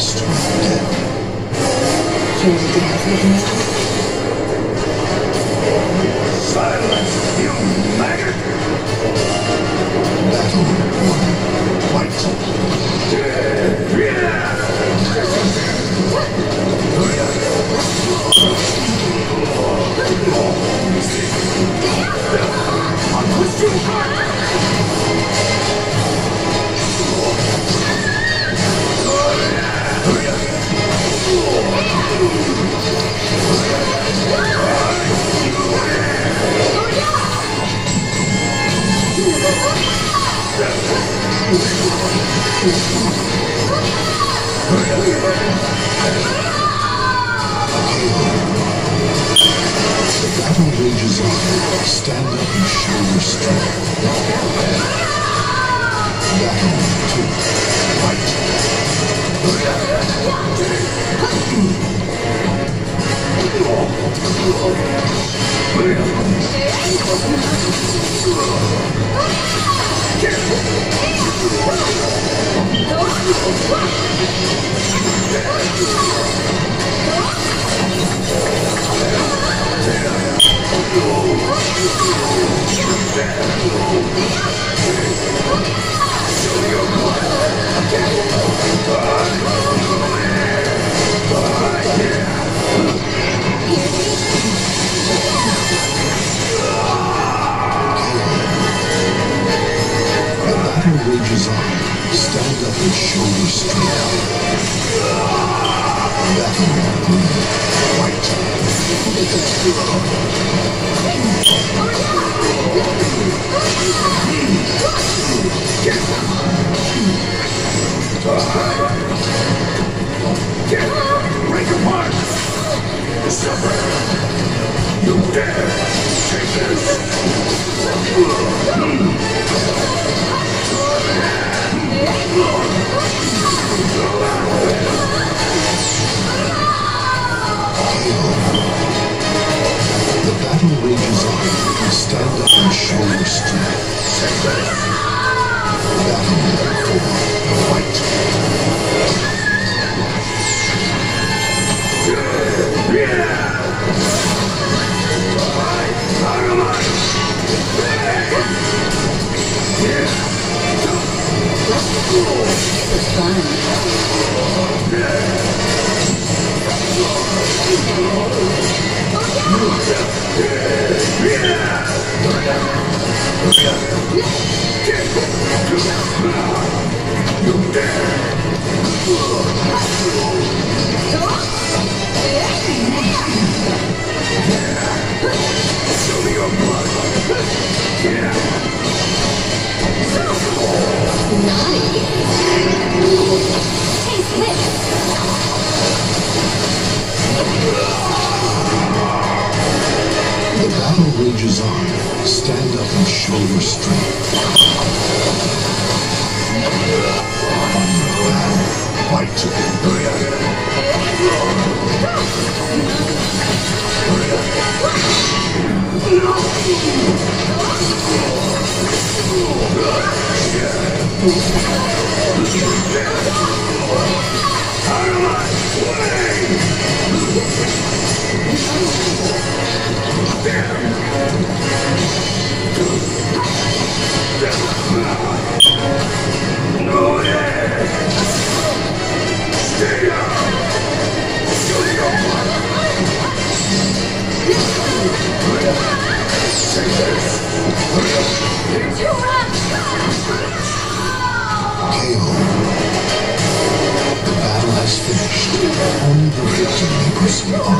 Can you dance with me? Silence, one. Fight. The battle rages on. Stand up and show your strength. Battle two. Fight. Rages on. Stand up and show your strength. Three. Fight. Break You dare! Take this! The battle rages on. Stand up and show your strength. It was on. Stand up and show your strength. Fight. KO. The battle has finished. Only the victor may proceed.